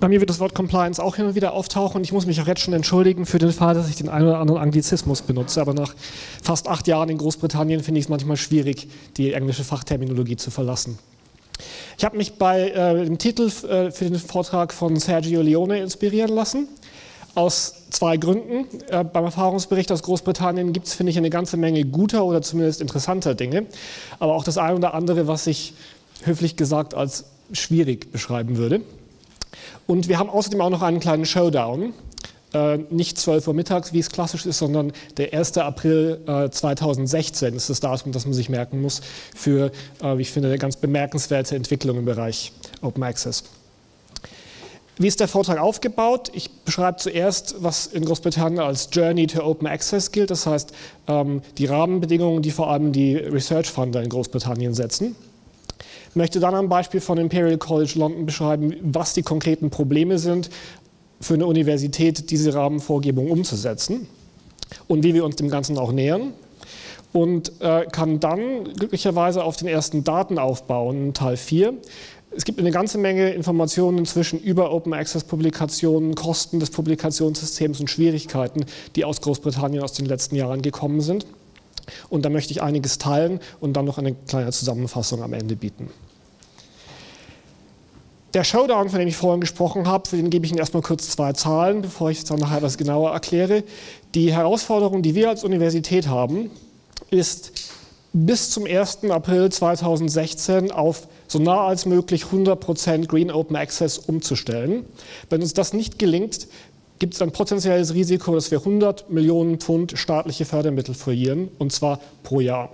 Bei mir wird das Wort Compliance auch und wieder auftauchen. Ich muss mich auch jetzt schon entschuldigen für den Fall, dass ich den einen oder anderen Anglizismus benutze. Aber nach fast acht Jahren in Großbritannien finde ich es manchmal schwierig, die englische Fachterminologie zu verlassen. Ich habe mich bei äh, dem Titel äh, für den Vortrag von Sergio Leone inspirieren lassen. Aus zwei Gründen. Äh, beim Erfahrungsbericht aus Großbritannien gibt es, finde ich, eine ganze Menge guter oder zumindest interessanter Dinge. Aber auch das eine oder andere, was ich höflich gesagt als schwierig beschreiben würde. Und wir haben außerdem auch noch einen kleinen Showdown. Äh, nicht 12 Uhr mittags, wie es klassisch ist, sondern der 1. April äh, 2016 ist das Datum, das man sich merken muss, für, äh, wie ich finde, eine ganz bemerkenswerte Entwicklung im Bereich Open Access. Wie ist der Vortrag aufgebaut? Ich beschreibe zuerst, was in Großbritannien als Journey to Open Access gilt, das heißt ähm, die Rahmenbedingungen, die vor allem die Research Funder in Großbritannien setzen. Ich möchte dann am Beispiel von Imperial College London beschreiben, was die konkreten Probleme sind, für eine Universität diese Rahmenvorgebung umzusetzen und wie wir uns dem Ganzen auch nähern. Und äh, kann dann glücklicherweise auf den ersten Daten aufbauen, Teil 4. Es gibt eine ganze Menge Informationen inzwischen über Open Access Publikationen, Kosten des Publikationssystems und Schwierigkeiten, die aus Großbritannien aus den letzten Jahren gekommen sind. Und da möchte ich einiges teilen und dann noch eine kleine Zusammenfassung am Ende bieten. Der Showdown, von dem ich vorhin gesprochen habe, für den gebe ich Ihnen erstmal kurz zwei Zahlen, bevor ich es dann nachher etwas genauer erkläre. Die Herausforderung, die wir als Universität haben, ist bis zum 1. April 2016 auf so nah als möglich 100% Green Open Access umzustellen. Wenn uns das nicht gelingt, gibt es ein potenzielles Risiko, dass wir 100 Millionen Pfund staatliche Fördermittel verlieren, und zwar pro Jahr.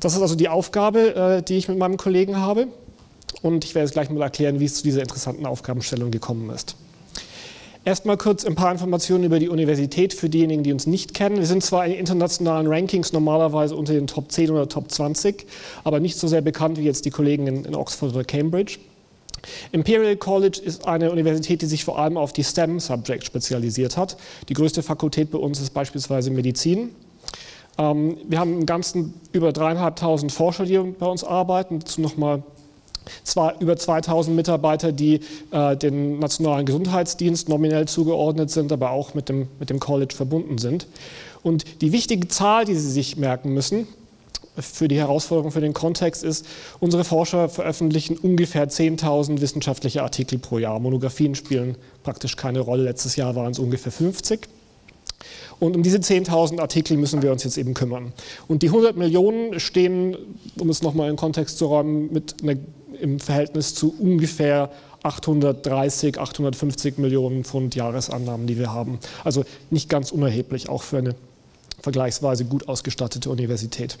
Das ist also die Aufgabe, äh, die ich mit meinem Kollegen habe. Und ich werde jetzt gleich mal erklären, wie es zu dieser interessanten Aufgabenstellung gekommen ist. Erstmal kurz ein paar Informationen über die Universität für diejenigen, die uns nicht kennen. Wir sind zwar in internationalen Rankings normalerweise unter den Top 10 oder Top 20, aber nicht so sehr bekannt wie jetzt die Kollegen in, in Oxford oder Cambridge. Imperial College ist eine Universität, die sich vor allem auf die STEM-Subjects spezialisiert hat. Die größte Fakultät bei uns ist beispielsweise Medizin. Ähm, wir haben im Ganzen über dreieinhalbtausend Forscher, die bei uns arbeiten. Dazu nochmal zwar über 2000 Mitarbeiter, die äh, dem Nationalen Gesundheitsdienst nominell zugeordnet sind, aber auch mit dem, mit dem College verbunden sind. Und die wichtige Zahl, die Sie sich merken müssen, für die Herausforderung für den Kontext ist, unsere Forscher veröffentlichen ungefähr 10.000 wissenschaftliche Artikel pro Jahr. Monographien spielen praktisch keine Rolle. Letztes Jahr waren es ungefähr 50. Und um diese 10.000 Artikel müssen wir uns jetzt eben kümmern. Und die 100 Millionen stehen, um es nochmal in Kontext zu räumen, mit einer, im Verhältnis zu ungefähr 830, 850 Millionen Pfund Jahresannahmen, die wir haben. Also nicht ganz unerheblich, auch für eine vergleichsweise gut ausgestattete Universität.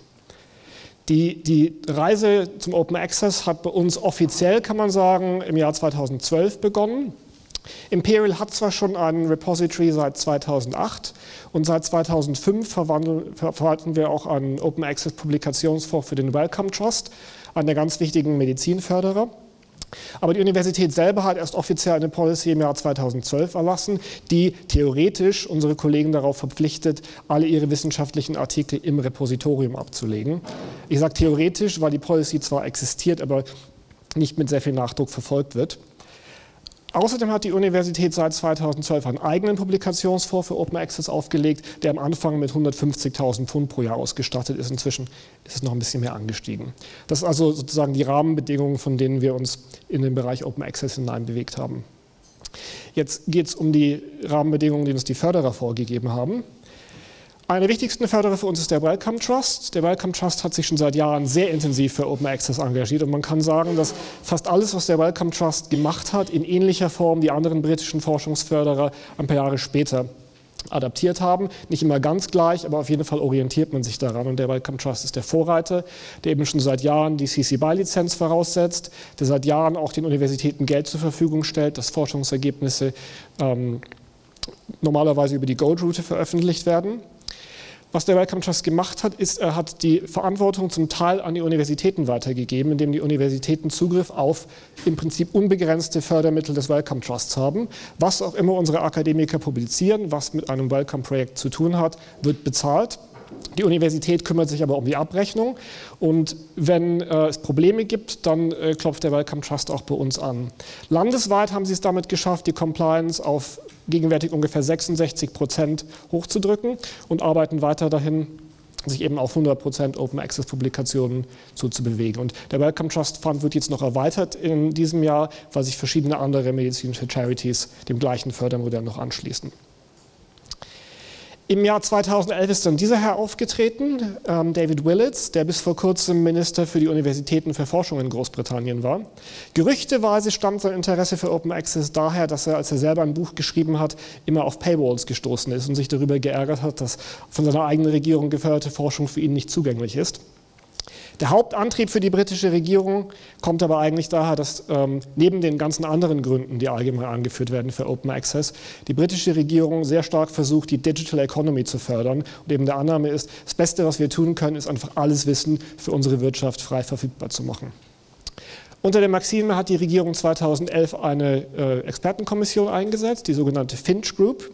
Die, die, Reise zum Open Access hat bei uns offiziell, kann man sagen, im Jahr 2012 begonnen. Imperial hat zwar schon einen Repository seit 2008 und seit 2005 verwalten wir auch einen Open Access Publikationsfonds für den Wellcome Trust, einen der ganz wichtigen Medizinförderer. Aber die Universität selber hat erst offiziell eine Policy im Jahr 2012 erlassen, die theoretisch unsere Kollegen darauf verpflichtet, alle ihre wissenschaftlichen Artikel im Repositorium abzulegen. Ich sage theoretisch, weil die Policy zwar existiert, aber nicht mit sehr viel Nachdruck verfolgt wird. Außerdem hat die Universität seit 2012 einen eigenen Publikationsfonds für Open Access aufgelegt, der am Anfang mit 150.000 Pfund pro Jahr ausgestattet ist. Inzwischen ist es noch ein bisschen mehr angestiegen. Das sind also sozusagen die Rahmenbedingungen, von denen wir uns in den Bereich Open Access hineinbewegt haben. Jetzt geht es um die Rahmenbedingungen, die uns die Förderer vorgegeben haben. Einer der wichtigsten Förderer für uns ist der Wellcome Trust. Der Wellcome Trust hat sich schon seit Jahren sehr intensiv für Open Access engagiert und man kann sagen, dass fast alles, was der Wellcome Trust gemacht hat, in ähnlicher Form die anderen britischen Forschungsförderer ein paar Jahre später adaptiert haben. Nicht immer ganz gleich, aber auf jeden Fall orientiert man sich daran. Und der Wellcome Trust ist der Vorreiter, der eben schon seit Jahren die CC BY-Lizenz voraussetzt, der seit Jahren auch den Universitäten Geld zur Verfügung stellt, dass Forschungsergebnisse ähm, normalerweise über die Gold-Route veröffentlicht werden. Was der Wellcome Trust gemacht hat, ist, er hat die Verantwortung zum Teil an die Universitäten weitergegeben, indem die Universitäten Zugriff auf im Prinzip unbegrenzte Fördermittel des Wellcome Trusts haben. Was auch immer unsere Akademiker publizieren, was mit einem Wellcome-Projekt zu tun hat, wird bezahlt. Die Universität kümmert sich aber um die Abrechnung und wenn äh, es Probleme gibt, dann äh, klopft der Wellcome Trust auch bei uns an. Landesweit haben sie es damit geschafft, die Compliance auf gegenwärtig ungefähr 66 Prozent hochzudrücken und arbeiten weiter dahin, sich eben auf 100% Open Access Publikationen zuzubewegen. Und der Wellcome Trust Fund wird jetzt noch erweitert in diesem Jahr, weil sich verschiedene andere medizinische Charities dem gleichen Fördermodell noch anschließen. Im Jahr 2011 ist dann dieser Herr aufgetreten, ähm, David Willits, der bis vor kurzem Minister für die Universitäten für Forschung in Großbritannien war. Gerüchteweise stammt sein Interesse für Open Access daher, dass er, als er selber ein Buch geschrieben hat, immer auf Paywalls gestoßen ist und sich darüber geärgert hat, dass von seiner eigenen Regierung geförderte Forschung für ihn nicht zugänglich ist. Der Hauptantrieb für die britische Regierung kommt aber eigentlich daher, dass ähm, neben den ganzen anderen Gründen, die allgemein angeführt werden für Open Access, die britische Regierung sehr stark versucht, die Digital Economy zu fördern. Und eben der Annahme ist, das Beste, was wir tun können, ist einfach alles Wissen für unsere Wirtschaft frei verfügbar zu machen. Unter der Maxime hat die Regierung 2011 eine äh, Expertenkommission eingesetzt, die sogenannte Finch Group.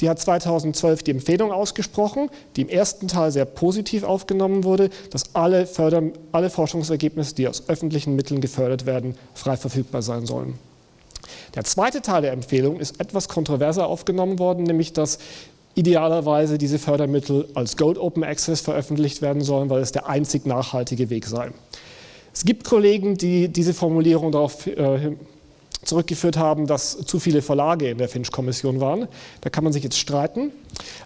Die hat 2012 die Empfehlung ausgesprochen, die im ersten Teil sehr positiv aufgenommen wurde, dass alle, Förder alle Forschungsergebnisse, die aus öffentlichen Mitteln gefördert werden, frei verfügbar sein sollen. Der zweite Teil der Empfehlung ist etwas kontroverser aufgenommen worden, nämlich dass idealerweise diese Fördermittel als Gold Open Access veröffentlicht werden sollen, weil es der einzig nachhaltige Weg sei. Es gibt Kollegen, die diese Formulierung darauf äh, zurückgeführt haben, dass zu viele Verlage in der Finch-Kommission waren. Da kann man sich jetzt streiten.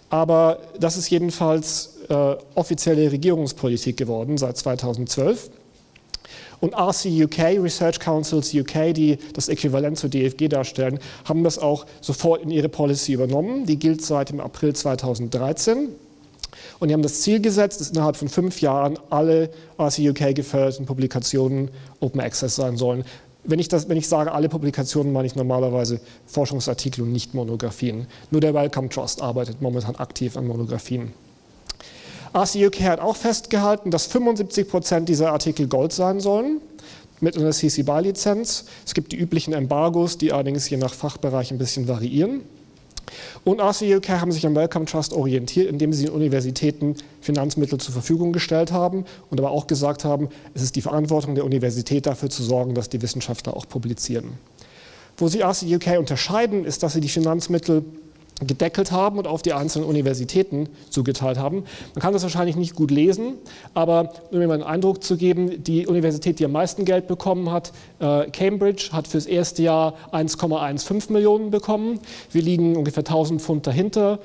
Aber das ist jedenfalls äh, offizielle Regierungspolitik geworden seit 2012. Und RC UK, Research Councils UK, die das Äquivalent zur DFG darstellen, haben das auch sofort in ihre Policy übernommen. Die gilt seit dem April 2013. Und die haben das Ziel gesetzt, dass innerhalb von fünf Jahren alle RCUK geförderten Publikationen Open Access sein sollen. Wenn ich, das, wenn ich sage alle Publikationen, meine ich normalerweise Forschungsartikel und nicht Monographien. Nur der Wellcome Trust arbeitet momentan aktiv an Monographien. RCUK hat auch festgehalten, dass 75 Prozent dieser Artikel Gold sein sollen mit einer CC BY-Lizenz. Es gibt die üblichen Embargos, die allerdings je nach Fachbereich ein bisschen variieren. Und RCUK haben sich am Wellcome Trust orientiert, indem sie den Universitäten Finanzmittel zur Verfügung gestellt haben und aber auch gesagt haben, es ist die Verantwortung der Universität dafür zu sorgen, dass die Wissenschaftler auch publizieren. Wo sie RCUK unterscheiden, ist, dass sie die Finanzmittel gedeckelt haben und auf die einzelnen Universitäten zugeteilt haben. Man kann das wahrscheinlich nicht gut lesen, aber um mir einen Eindruck zu geben, die Universität, die am meisten Geld bekommen hat, äh, Cambridge, hat fürs erste Jahr 1,15 Millionen bekommen. Wir liegen ungefähr 1000 Pfund dahinter.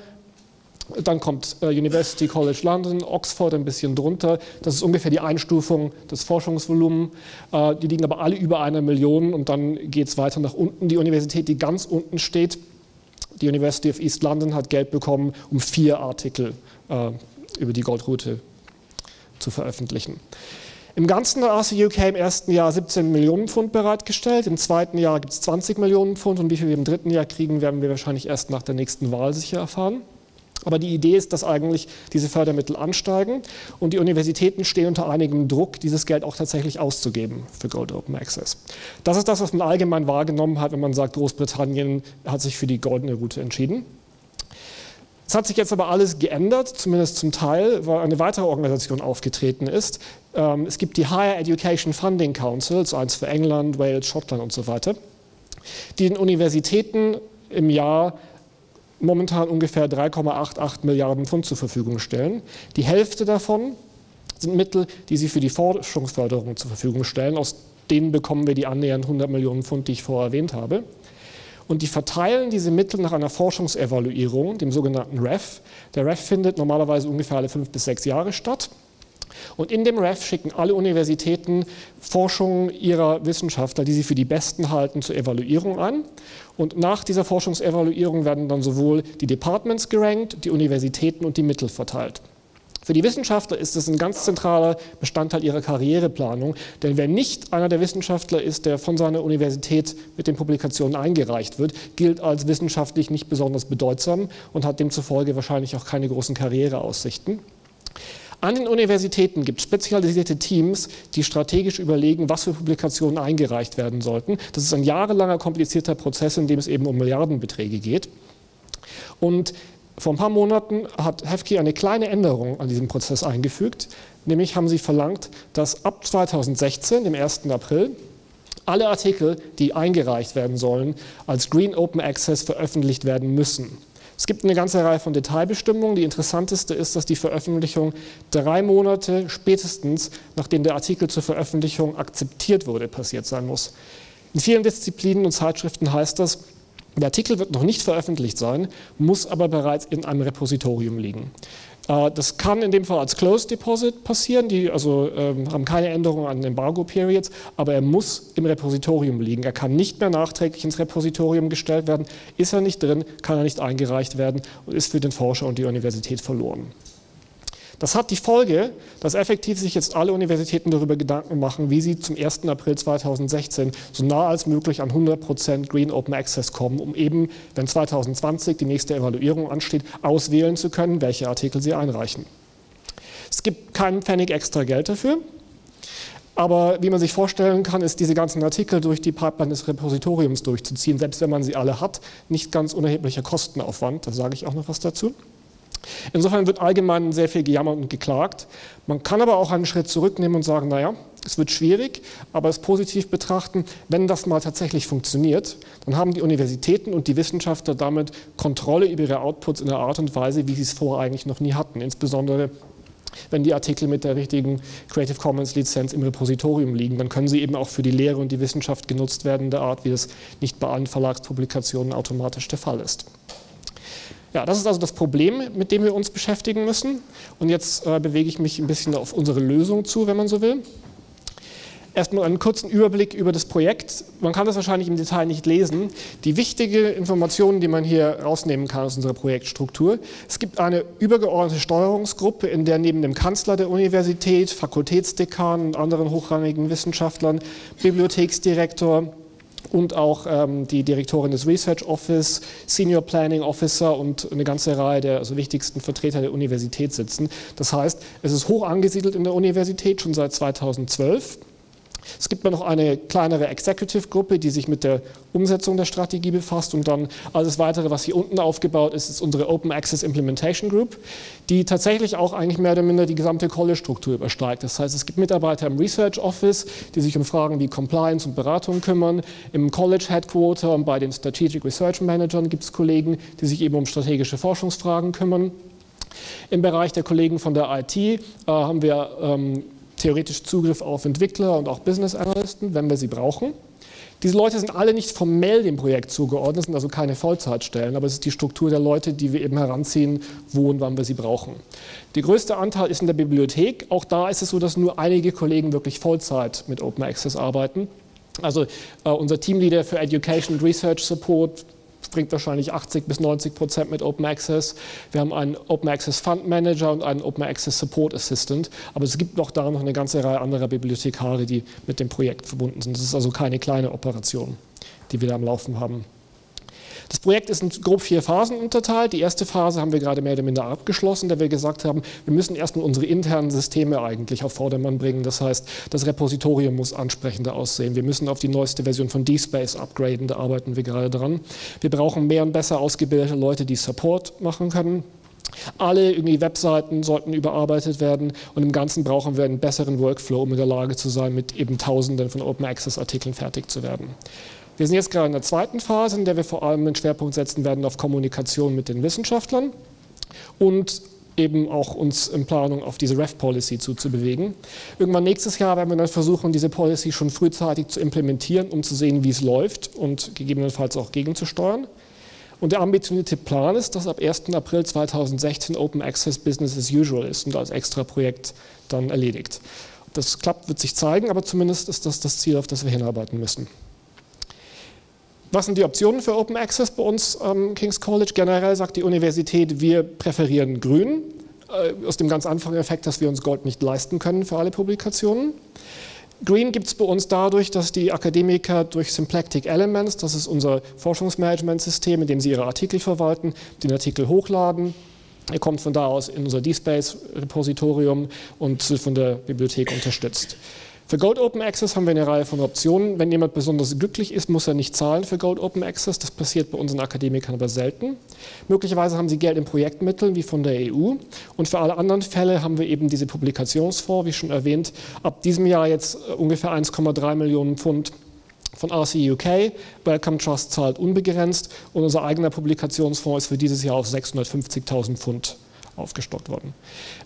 Dann kommt äh, University College London, Oxford ein bisschen drunter. Das ist ungefähr die Einstufung des Forschungsvolumens. Äh, die liegen aber alle über einer Million und dann geht es weiter nach unten. Die Universität, die ganz unten steht, die University of East London hat Geld bekommen, um vier Artikel äh, über die Goldroute zu veröffentlichen. Im Ganzen hat RCUK im ersten Jahr 17 Millionen Pfund bereitgestellt, im zweiten Jahr gibt es 20 Millionen Pfund und wie viel wir im dritten Jahr kriegen, werden wir wahrscheinlich erst nach der nächsten Wahl sicher erfahren. Aber die Idee ist, dass eigentlich diese Fördermittel ansteigen und die Universitäten stehen unter einigem Druck, dieses Geld auch tatsächlich auszugeben für Gold Open Access. Das ist das, was man allgemein wahrgenommen hat, wenn man sagt, Großbritannien hat sich für die goldene Route entschieden. Es hat sich jetzt aber alles geändert, zumindest zum Teil, weil eine weitere Organisation aufgetreten ist. Ähm, es gibt die Higher Education Funding Councils, eins für England, Wales, Schottland und so weiter, die den Universitäten im Jahr momentan ungefähr 3,88 Milliarden Pfund zur Verfügung stellen. Die Hälfte davon sind Mittel, die sie für die Forschungsförderung zur Verfügung stellen. Aus denen bekommen wir die annähernd 100 Millionen Pfund, die ich vorher erwähnt habe. Und die verteilen diese Mittel nach einer Forschungsevaluierung, dem sogenannten REF. Der REF findet normalerweise ungefähr alle fünf bis sechs Jahre statt. Und in dem REF schicken alle Universitäten Forschungen ihrer Wissenschaftler, die sie für die besten halten, zur Evaluierung an. Und nach dieser Forschungsevaluierung werden dann sowohl die Departments gerankt, die Universitäten und die Mittel verteilt. Für die Wissenschaftler ist es ein ganz zentraler Bestandteil ihrer Karriereplanung, denn wer nicht einer der Wissenschaftler ist, der von seiner Universität mit den Publikationen eingereicht wird, gilt als wissenschaftlich nicht besonders bedeutsam und hat demzufolge wahrscheinlich auch keine großen Karriereaussichten. An den Universitäten gibt es spezialisierte Teams, die strategisch überlegen, was für Publikationen eingereicht werden sollten. Das ist ein jahrelanger komplizierter Prozess, in dem es eben um Milliardenbeträge geht. Und Vor ein paar Monaten hat Hefki eine kleine Änderung an diesem Prozess eingefügt. Nämlich haben sie verlangt, dass ab 2016, dem 1. April, alle Artikel, die eingereicht werden sollen, als Green Open Access veröffentlicht werden müssen. Es gibt eine ganze Reihe von Detailbestimmungen. Die interessanteste ist, dass die Veröffentlichung drei Monate spätestens, nachdem der Artikel zur Veröffentlichung akzeptiert wurde, passiert sein muss. In vielen Disziplinen und Zeitschriften heißt das, der Artikel wird noch nicht veröffentlicht sein, muss aber bereits in einem Repositorium liegen. Äh, das kann in dem Fall als Closed Deposit passieren, die also ähm, haben keine Änderungen an Embargo-Periods, aber er muss im Repositorium liegen. Er kann nicht mehr nachträglich ins Repositorium gestellt werden. Ist er nicht drin, kann er nicht eingereicht werden und ist für den Forscher und die Universität verloren. Das hat die Folge, dass effektiv sich jetzt alle Universitäten darüber Gedanken machen, wie sie zum 1. April 2016 so nah als möglich an 100% Green Open Access kommen, um eben, wenn 2020 die nächste Evaluierung ansteht, auswählen zu können, welche Artikel sie einreichen. Es gibt keinen Pfennig extra Geld dafür. Aber wie man sich vorstellen kann, ist diese ganzen Artikel durch die Pipeline des Repositoriums durchzuziehen, selbst wenn man sie alle hat, nicht ganz unerheblicher Kostenaufwand. Da sage ich auch noch was dazu. Insofern wird allgemein sehr viel gejammert und geklagt. Man kann aber auch einen Schritt zurücknehmen und sagen, naja, es wird schwierig, aber es positiv betrachten, wenn das mal tatsächlich funktioniert, dann haben die Universitäten und die Wissenschaftler damit Kontrolle über ihre Outputs in einer Art und Weise, wie sie es vorher eigentlich noch nie hatten. Insbesondere wenn die Artikel mit der richtigen Creative Commons Lizenz im Repositorium liegen, dann können sie eben auch für die Lehre und die Wissenschaft genutzt werden, der Art, wie das nicht bei allen Verlagspublikationen automatisch der Fall ist. Ja, das ist also das Problem, mit dem wir uns beschäftigen müssen. Und jetzt äh, bewege ich mich ein bisschen auf unsere Lösung zu, wenn man so will. Erstmal einen kurzen Überblick über das Projekt. Man kann das wahrscheinlich im Detail nicht lesen. Die wichtige Informationen, die man hier rausnehmen kann aus unserer Projektstruktur. Es gibt eine übergeordnete Steuerungsgruppe, in der neben dem Kanzler der Universität, Fakultätsdekan und anderen hochrangigen Wissenschaftlern, Bibliotheksdirektor, und auch ähm, die Direktorin des Research Office, Senior Planning Officer und eine ganze Reihe der also wichtigsten Vertreter der Universität sitzen. Das heißt, es ist hoch angesiedelt in der Universität schon seit 2012. Es gibt noch eine kleinere Executive-Gruppe, die sich mit der Umsetzung der Strategie befasst und dann alles weitere, was hier unten aufgebaut ist, ist unsere Open Access Implementation Group, die tatsächlich auch eigentlich mehr oder minder die gesamte College-Struktur übersteigt. Das heißt, es gibt Mitarbeiter im Research Office, die sich um Fragen wie Compliance und Beratung kümmern. Im College Headquarter und bei den Strategic Research Managern gibt es Kollegen, die sich eben um strategische Forschungsfragen kümmern. Im Bereich der Kollegen von der IT äh, haben wir ähm, theoretisch Zugriff auf Entwickler und auch Business Analysten, wenn wir sie brauchen. Diese Leute sind alle nicht formell dem Projekt zugeordnet, sind also keine Vollzeitstellen, aber es ist die Struktur der Leute, die wir eben heranziehen, wo und wann wir sie brauchen. Der größte Anteil ist in der Bibliothek. Auch da ist es so, dass nur einige Kollegen wirklich Vollzeit mit Open Access arbeiten. Also äh, unser Teamleader für Education and Research Support bringt wahrscheinlich 80 bis 90 Prozent mit Open Access. Wir haben einen Open Access Fund Manager und einen Open Access Support Assistant. Aber es gibt noch da noch eine ganze Reihe anderer Bibliothekare, die mit dem Projekt verbunden sind. Das ist also keine kleine Operation, die wir da am Laufen haben. Das Projekt ist in grob vier Phasen unterteilt. Die erste Phase haben wir gerade mehr oder minder abgeschlossen, da wir gesagt haben, wir müssen erstmal unsere internen Systeme eigentlich auf Vordermann bringen. Das heißt, das Repositorium muss ansprechender aussehen. Wir müssen auf die neueste Version von DSpace upgraden, da arbeiten wir gerade dran. Wir brauchen mehr und besser ausgebildete Leute, die Support machen können. Alle irgendwie Webseiten sollten überarbeitet werden und im Ganzen brauchen wir einen besseren Workflow, um in der Lage zu sein, mit eben Tausenden von Open Access Artikeln fertig zu werden. Wir sind jetzt gerade in der zweiten Phase, in der wir vor allem den Schwerpunkt setzen werden auf Kommunikation mit den Wissenschaftlern und eben auch uns in Planung auf diese REF-Policy zuzubewegen. Irgendwann nächstes Jahr werden wir dann versuchen, diese Policy schon frühzeitig zu implementieren, um zu sehen, wie es läuft und gegebenenfalls auch gegenzusteuern. Und der ambitionierte Plan ist, dass ab 1. April 2016 Open Access Business as usual ist und als extra Projekt dann erledigt. Ob das klappt, wird sich zeigen, aber zumindest ist das das Ziel, auf das wir hinarbeiten müssen. Was sind die Optionen für Open Access bei uns am ähm, King's College? Generell sagt die Universität, wir präferieren grün, äh, aus dem ganz einfachen Effekt, dass wir uns Gold nicht leisten können für alle Publikationen. Green gibt es bei uns dadurch, dass die Akademiker durch Symplectic Elements, das ist unser Forschungsmanagementsystem, in dem sie ihre Artikel verwalten, den Artikel hochladen. Er kommt von da aus in unser DSpace-Repositorium und von der Bibliothek unterstützt. Für Gold Open Access haben wir eine Reihe von Optionen. Wenn jemand besonders glücklich ist, muss er nicht zahlen für Gold Open Access. Das passiert bei unseren Akademikern aber selten. Möglicherweise haben sie Geld in Projektmitteln wie von der EU. Und für alle anderen Fälle haben wir eben diese Publikationsfonds, wie schon erwähnt, ab diesem Jahr jetzt äh, ungefähr 1,3 Millionen Pfund von RC UK. Wellcome Trust zahlt unbegrenzt und unser eigener Publikationsfonds ist für dieses Jahr auf 650.000 Pfund aufgestockt worden.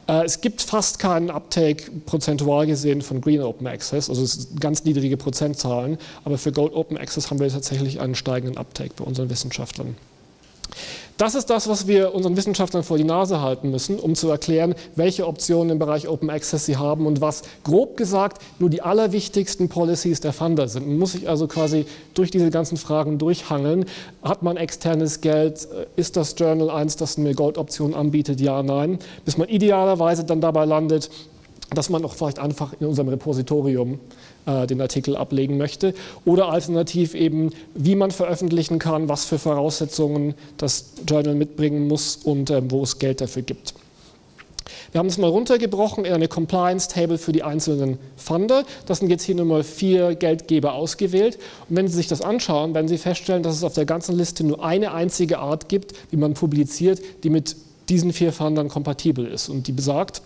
Äh, es gibt fast keinen Uptake prozentual gesehen von Green Open Access, also ganz niedrige Prozentzahlen, aber für Gold Open Access haben wir tatsächlich einen steigenden Uptake bei unseren Wissenschaftlern. Das ist das, was wir unseren Wissenschaftlern vor die Nase halten müssen, um zu erklären, welche Optionen im Bereich Open Access sie haben und was grob gesagt nur die allerwichtigsten Policies der Funder sind. Man muss sich also quasi durch diese ganzen Fragen durchhangeln. Hat man externes Geld? Ist das Journal eins, das eine Goldoption anbietet? Ja, nein. Bis man idealerweise dann dabei landet, dass man auch vielleicht einfach in unserem Repositorium äh, den Artikel ablegen möchte. Oder alternativ eben, wie man veröffentlichen kann, was für Voraussetzungen das Journal mitbringen muss und äh, wo es Geld dafür gibt. Wir haben es mal runtergebrochen in eine Compliance Table für die einzelnen Funder. Das sind jetzt hier nur mal vier Geldgeber ausgewählt. Und wenn Sie sich das anschauen, werden Sie feststellen, dass es auf der ganzen Liste nur eine einzige Art gibt, wie man publiziert, die mit diesen vier Fundern kompatibel ist. Und die besagt,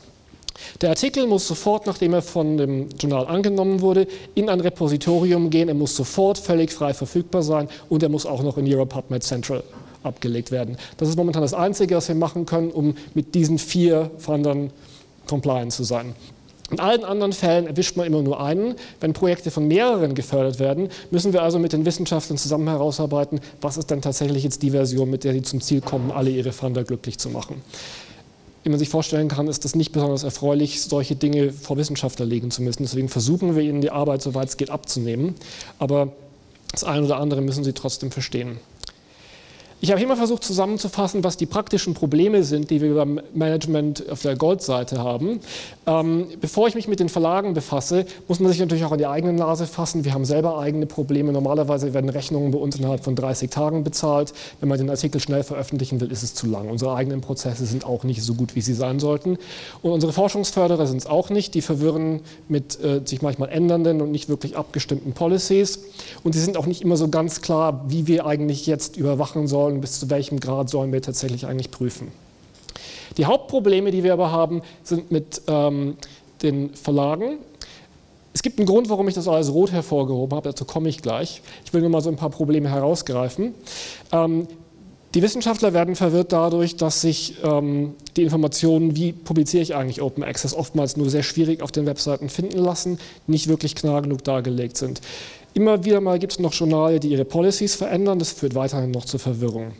der Artikel muss sofort, nachdem er von dem Journal angenommen wurde, in ein Repositorium gehen. Er muss sofort völlig frei verfügbar sein und er muss auch noch in EuroPubMed Central abgelegt werden. Das ist momentan das Einzige, was wir machen können, um mit diesen vier Fundern compliant zu sein. In allen anderen Fällen erwischt man immer nur einen. Wenn Projekte von mehreren gefördert werden, müssen wir also mit den Wissenschaftlern zusammen herausarbeiten, was ist denn tatsächlich jetzt die Version, mit der sie zum Ziel kommen, alle ihre Funder glücklich zu machen wie man sich vorstellen kann, ist es nicht besonders erfreulich, solche Dinge vor Wissenschaftler legen zu müssen. Deswegen versuchen wir ihnen die Arbeit, soweit es geht, abzunehmen. Aber das eine oder andere müssen sie trotzdem verstehen. Ich habe hier mal versucht zusammenzufassen, was die praktischen Probleme sind, die wir beim Management auf der Goldseite haben. Ähm, bevor ich mich mit den Verlagen befasse, muss man sich natürlich auch an die eigene Nase fassen. Wir haben selber eigene Probleme. Normalerweise werden Rechnungen bei uns innerhalb von 30 Tagen bezahlt. Wenn man den Artikel schnell veröffentlichen will, ist es zu lang. Unsere eigenen Prozesse sind auch nicht so gut, wie sie sein sollten. Und unsere Forschungsförderer sind es auch nicht. Die verwirren mit äh, sich manchmal ändernden und nicht wirklich abgestimmten Policies. Und sie sind auch nicht immer so ganz klar, wie wir eigentlich jetzt überwachen sollen sollen, bis zu welchem Grad sollen wir tatsächlich eigentlich prüfen. Die Hauptprobleme, die wir aber haben, sind mit ähm, den Verlagen. Es gibt einen Grund, warum ich das alles rot hervorgehoben habe, dazu komme ich gleich. Ich will nur mal so ein paar Probleme herausgreifen. Ähm, die Wissenschaftler werden verwirrt dadurch, dass sich ähm, die Informationen, wie publiziere ich eigentlich Open Access, oftmals nur sehr schwierig auf den Webseiten finden lassen, nicht wirklich klar genug dargelegt sind. Immer wieder mal gibt es noch Journale, die ihre Policies verändern. Das führt weiterhin noch zur Verwirrung.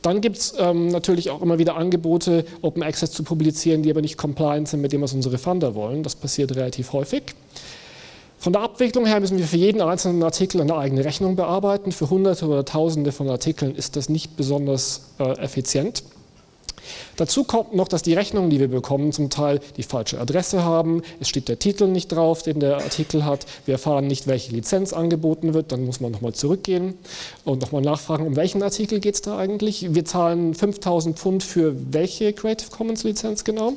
Dann gibt es ähm, natürlich auch immer wieder Angebote, Open Access zu publizieren, die aber nicht compliant sind mit dem, was unsere Funder wollen. Das passiert relativ häufig. Von der Abwicklung her müssen wir für jeden einzelnen Artikel eine eigene Rechnung bearbeiten. Für Hunderte oder Tausende von Artikeln ist das nicht besonders äh, effizient. Dazu kommt noch, dass die Rechnungen, die wir bekommen, zum Teil die falsche Adresse haben. Es steht der Titel nicht drauf, den der Artikel hat. Wir erfahren nicht, welche Lizenz angeboten wird. Dann muss man nochmal zurückgehen und nochmal nachfragen, um welchen Artikel geht es da eigentlich. Wir zahlen 5000 Pfund für welche Creative Commons Lizenz genau.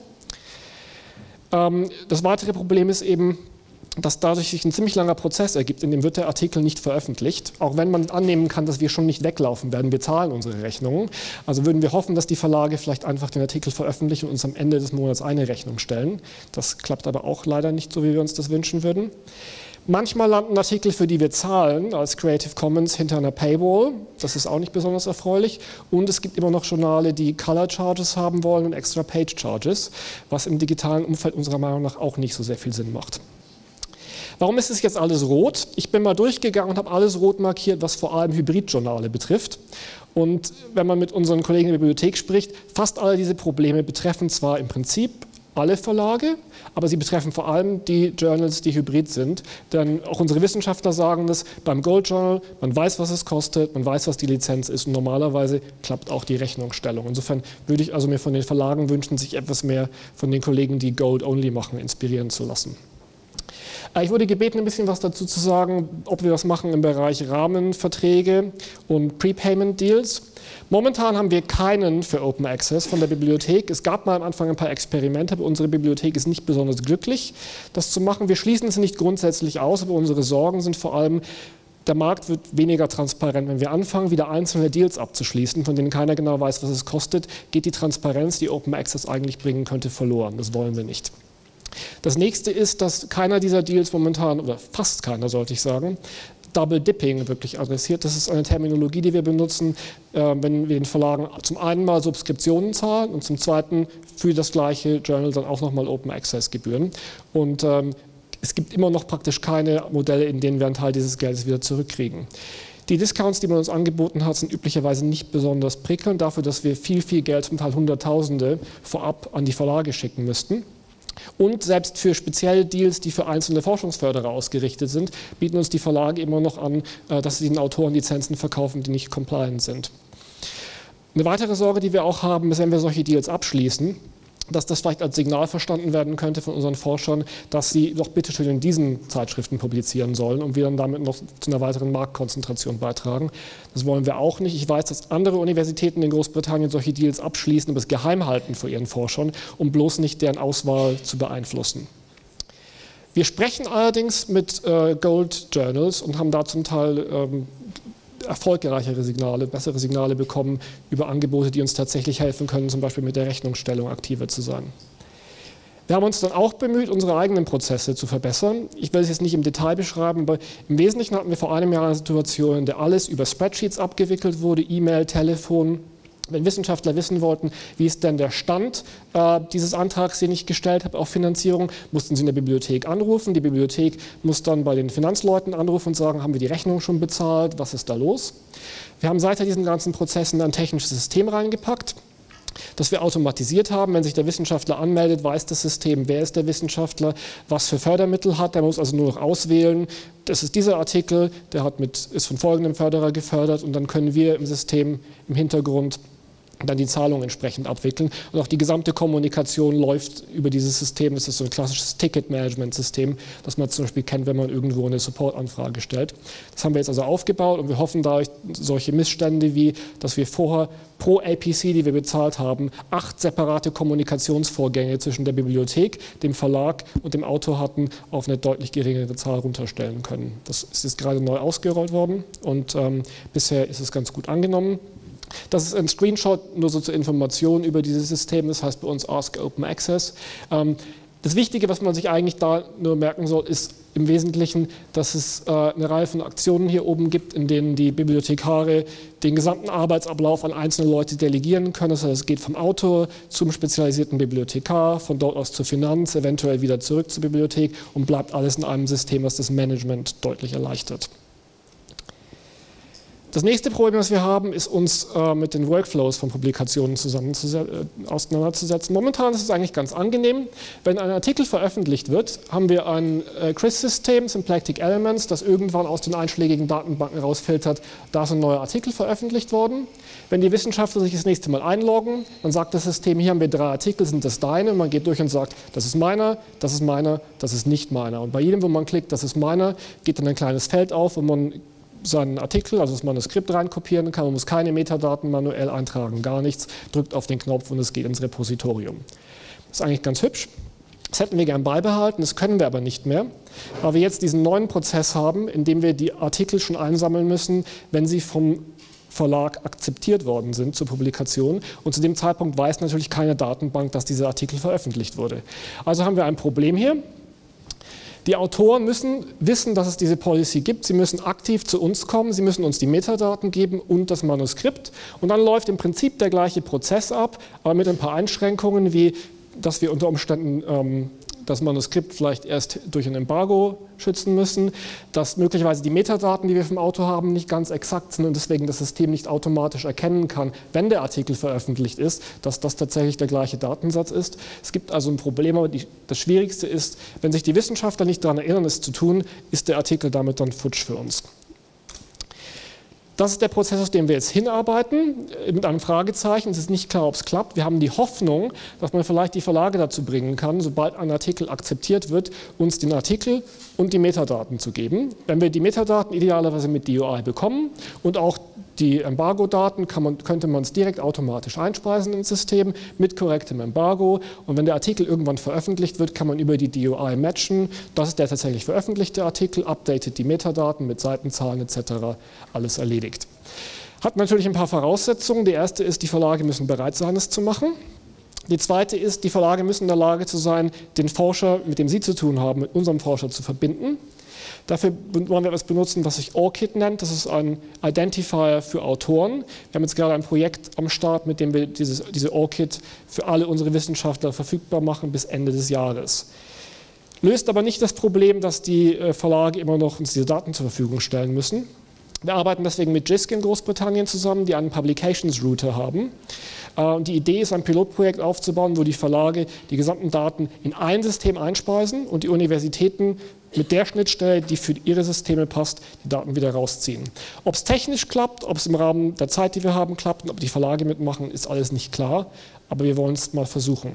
Ähm, das weitere Problem ist eben, dass dadurch sich ein ziemlich langer Prozess ergibt, in dem wird der Artikel nicht veröffentlicht, auch wenn man annehmen kann, dass wir schon nicht weglaufen werden, wir zahlen unsere Rechnungen. Also würden wir hoffen, dass die Verlage vielleicht einfach den Artikel veröffentlichen und uns am Ende des Monats eine Rechnung stellen. Das klappt aber auch leider nicht so, wie wir uns das wünschen würden. Manchmal landen Artikel, für die wir zahlen, als Creative Commons hinter einer Paywall. Das ist auch nicht besonders erfreulich. Und es gibt immer noch Journale, die Color Charges haben wollen und extra Page Charges, was im digitalen Umfeld unserer Meinung nach auch nicht so sehr viel Sinn macht. Warum ist es jetzt alles rot? Ich bin mal durchgegangen und habe alles rot markiert, was vor allem Hybridjournale betrifft. Und wenn man mit unseren Kollegen in der Bibliothek spricht, fast alle diese Probleme betreffen zwar im Prinzip alle Verlage, aber sie betreffen vor allem die Journals, die hybrid sind. Denn auch unsere Wissenschaftler sagen das beim Gold Journal, man weiß, was es kostet, man weiß, was die Lizenz ist und normalerweise klappt auch die Rechnungsstellung. Insofern würde ich also mir von den Verlagen wünschen, sich etwas mehr von den Kollegen, die Gold Only machen, inspirieren zu lassen. Äh, ich wurde gebeten, ein bisschen was dazu zu sagen, ob wir was machen im Bereich Rahmenverträge und Prepayment Deals. Momentan haben wir keinen für Open Access von der Bibliothek. Es gab mal am Anfang ein paar Experimente, aber unsere Bibliothek ist nicht besonders glücklich, das zu machen. Wir schließen es nicht grundsätzlich aus, aber unsere Sorgen sind vor allem, der Markt wird weniger transparent. Wenn wir anfangen, wieder einzelne Deals abzuschließen, von denen keiner genau weiß, was es kostet, geht die Transparenz, die Open Access eigentlich bringen könnte, verloren. Das wollen wir nicht. Das nächste ist, dass keiner dieser Deals momentan, oder fast keiner sollte ich sagen, Double Dipping wirklich adressiert. Das ist eine Terminologie, die wir benutzen, äh, wenn wir den Verlagen zum einen mal Subskriptionen zahlen und zum zweiten für das gleiche Journal dann auch nochmal Open Access Gebühren. Und ähm, es gibt immer noch praktisch keine Modelle, in denen wir einen Teil dieses Geldes wieder zurückkriegen. Die Discounts, die man uns angeboten hat, sind üblicherweise nicht besonders prickelnd dafür, dass wir viel, viel Geld, zum Teil Hunderttausende, vorab an die Verlage schicken müssten. Und selbst für spezielle Deals, die für einzelne Forschungsförderer ausgerichtet sind, bieten uns die Verlage immer noch an, äh, dass sie den Autoren Lizenzen verkaufen, die nicht compliant sind. Eine weitere Sorge, die wir auch haben, ist, wenn wir solche Deals abschließen, dass das vielleicht als Signal verstanden werden könnte von unseren Forschern, dass sie doch bitte schön in diesen Zeitschriften publizieren sollen und wir dann damit noch zu einer weiteren Marktkonzentration beitragen. Das wollen wir auch nicht. Ich weiß, dass andere Universitäten in Großbritannien solche Deals abschließen und es geheim halten vor ihren Forschern, um bloß nicht deren Auswahl zu beeinflussen. Wir sprechen allerdings mit äh, Gold Journals und haben da zum Teil ähm, erfolgreichere Signale, bessere Signale bekommen über Angebote, die uns tatsächlich helfen können, zum Beispiel mit der Rechnungsstellung aktiver zu sein. Wir haben uns dann auch bemüht, unsere eigenen Prozesse zu verbessern. Ich will es jetzt nicht im Detail beschreiben, aber im Wesentlichen hatten wir vor einem Jahr eine Situation, in der alles über Spreadsheets abgewickelt wurde, E-Mail, Telefon, wenn Wissenschaftler wissen wollten, wie ist denn der Stand äh, dieses Antrags, den ich gestellt habe auf Finanzierung, mussten sie in der Bibliothek anrufen. Die Bibliothek muss dann bei den Finanzleuten anrufen und sagen, haben wir die Rechnung schon bezahlt, was ist da los? Wir haben seit diesen ganzen Prozessen ein technisches System reingepackt das wir automatisiert haben. Wenn sich der Wissenschaftler anmeldet, weiß das System, wer ist der Wissenschaftler, was für Fördermittel hat. Er muss also nur noch auswählen, das ist dieser Artikel, der hat mit, ist von folgendem Förderer gefördert und dann können wir im System im Hintergrund dann die Zahlung entsprechend abwickeln. Und auch die gesamte Kommunikation läuft über dieses System. Das ist so ein klassisches Ticket-Management-System, das man zum Beispiel kennt, wenn man irgendwo eine Support-Anfrage stellt. Das haben wir jetzt also aufgebaut und wir hoffen dadurch solche Missstände wie, dass wir vorher pro APC, die wir bezahlt haben, acht separate Kommunikationsvorgänge zwischen der Bibliothek, dem Verlag und dem Autor hatten, auf eine deutlich geringere Zahl runterstellen können. Das ist jetzt gerade neu ausgerollt worden und ähm, bisher ist es ganz gut angenommen. Das ist ein Screenshot nur so zur Information über dieses System, das heißt bei uns Ask Open Access. Ähm, das Wichtige, was man sich eigentlich da nur merken soll, ist im Wesentlichen, dass es äh, eine Reihe von Aktionen hier oben gibt, in denen die Bibliothekare den gesamten Arbeitsablauf an einzelne Leute delegieren können. Das heißt, es geht vom Autor zum spezialisierten Bibliothekar, von dort aus zur Finanz, eventuell wieder zurück zur Bibliothek und bleibt alles in einem System, was das Management deutlich erleichtert. Das nächste Problem, das wir haben, ist uns äh, mit den Workflows von Publikationen äh, auseinanderzusetzen. Momentan ist es eigentlich ganz angenehm. Wenn ein Artikel veröffentlicht wird, haben wir ein äh, CRIS-System, Symplectic Elements, das irgendwann aus den einschlägigen Datenbanken rausfiltert, da ist ein neuer Artikel veröffentlicht worden. Wenn die Wissenschaftler sich das nächste Mal einloggen, dann sagt das System, hier haben wir drei Artikel, sind das deine? Und man geht durch und sagt, das ist meiner, das ist meiner, das ist nicht meiner. Und bei jedem, wo man klickt, das ist meiner, geht dann ein kleines Feld auf, wo man seinen Artikel, also das Manuskript reinkopieren kann. Man muss keine Metadaten manuell eintragen, gar nichts. Drückt auf den Knopf und es geht ins Repositorium. Das ist eigentlich ganz hübsch. Das hätten wir gern beibehalten, das können wir aber nicht mehr, weil wir jetzt diesen neuen Prozess haben, in dem wir die Artikel schon einsammeln müssen, wenn sie vom Verlag akzeptiert worden sind zur Publikation. Und zu dem Zeitpunkt weiß natürlich keine Datenbank, dass dieser Artikel veröffentlicht wurde. Also haben wir ein Problem hier. Die Autoren müssen wissen, dass es diese Policy gibt. Sie müssen aktiv zu uns kommen. Sie müssen uns die Metadaten geben und das Manuskript. Und dann läuft im Prinzip der gleiche Prozess ab, aber mit ein paar Einschränkungen, wie dass wir unter Umständen ähm, das Manuskript vielleicht erst durch ein Embargo schützen müssen, dass möglicherweise die Metadaten, die wir vom Autor haben, nicht ganz exakt sind und deswegen das System nicht automatisch erkennen kann, wenn der Artikel veröffentlicht ist, dass das tatsächlich der gleiche Datensatz ist. Es gibt also ein Problem, aber die, das Schwierigste ist, wenn sich die Wissenschaftler nicht daran erinnern, es zu tun, ist der Artikel damit dann futsch für uns. Das ist der Prozess, auf dem wir jetzt hinarbeiten, äh, mit einem Fragezeichen. Es ist nicht klar, ob es klappt. Wir haben die Hoffnung, dass man vielleicht die Verlage dazu bringen kann, sobald ein Artikel akzeptiert wird, uns den Artikel und die Metadaten zu geben. Wenn wir die Metadaten idealerweise mit DOI bekommen und auch die Embargo-Daten könnte man es direkt automatisch einspeisen ins System mit korrektem Embargo. Und wenn der Artikel irgendwann veröffentlicht wird, kann man über die DOI matchen. Das ist der tatsächlich veröffentlichte Artikel, updatet die Metadaten mit Seitenzahlen etc. Alles erledigt. Hat natürlich ein paar Voraussetzungen. Die erste ist, die Verlage müssen bereit sein, es zu machen. Die zweite ist, die Verlage müssen in der Lage zu sein, den Forscher, mit dem sie zu tun haben, mit unserem Forscher zu verbinden. Dafür wollen wir etwas benutzen, was sich ORCID nennt. Das ist ein Identifier für Autoren. Wir haben jetzt gerade ein Projekt am Start, mit dem wir dieses, diese ORCID für alle unsere Wissenschaftler verfügbar machen bis Ende des Jahres. Löst aber nicht das Problem, dass die äh, Verlage immer noch uns diese Daten zur Verfügung stellen müssen. Wir arbeiten deswegen mit JISC in Großbritannien zusammen, die einen Publications Router haben. Äh, und die Idee ist, ein Pilotprojekt aufzubauen, wo die Verlage die gesamten Daten in ein System einspeisen und die Universitäten mit der Schnittstelle, die für ihre Systeme passt, die Daten wieder rausziehen. Ob es technisch klappt, ob es im Rahmen der Zeit, die wir haben, klappt und ob die Verlage mitmachen, ist alles nicht klar, aber wir wollen es mal versuchen.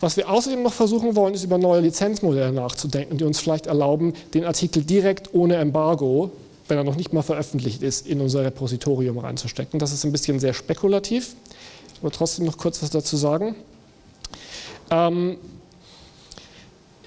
Was wir außerdem noch versuchen wollen, ist über neue Lizenzmodelle nachzudenken, die uns vielleicht erlauben, den Artikel direkt ohne Embargo, wenn er noch nicht mal veröffentlicht ist, in unser Repositorium reinzustecken. Das ist ein bisschen sehr spekulativ, aber trotzdem noch kurz was dazu sagen. Ähm,